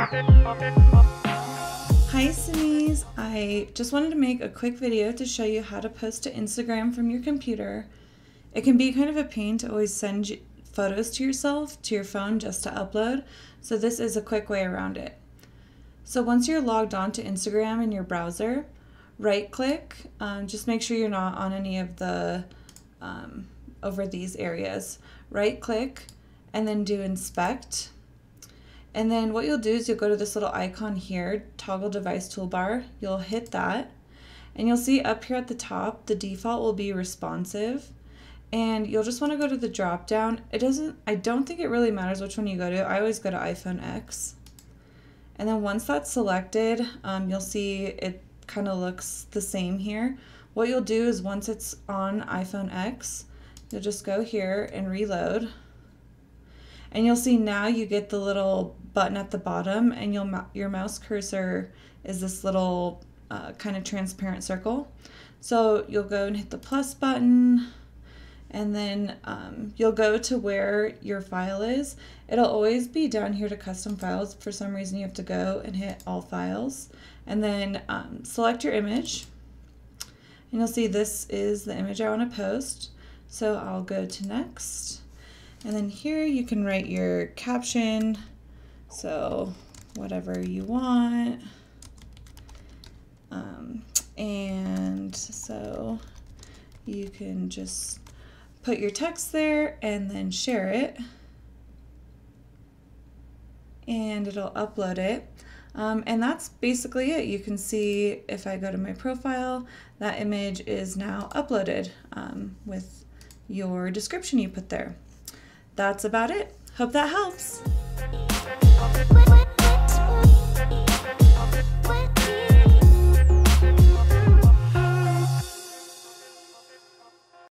Hi Simis, I just wanted to make a quick video to show you how to post to Instagram from your computer. It can be kind of a pain to always send photos to yourself to your phone just to upload, so this is a quick way around it. So once you're logged on to Instagram in your browser, right click, um, just make sure you're not on any of the um, over these areas. Right click and then do inspect and then what you'll do is you'll go to this little icon here, toggle device toolbar. You'll hit that and you'll see up here at the top, the default will be responsive. And you'll just want to go to the drop down. It doesn't, I don't think it really matters which one you go to. I always go to iPhone X. And then once that's selected, um, you'll see it kind of looks the same here. What you'll do is once it's on iPhone X, you'll just go here and reload. And you'll see now you get the little button at the bottom and you'll your mouse cursor is this little uh, kind of transparent circle. So you'll go and hit the plus button and then um, you'll go to where your file is. It'll always be down here to custom files. For some reason you have to go and hit all files and then um, select your image and you'll see this is the image I want to post. So I'll go to next and then here you can write your caption. So whatever you want. Um, and so you can just put your text there and then share it. And it'll upload it. Um, and that's basically it. You can see if I go to my profile, that image is now uploaded um, with your description you put there that's about it. Hope that helps.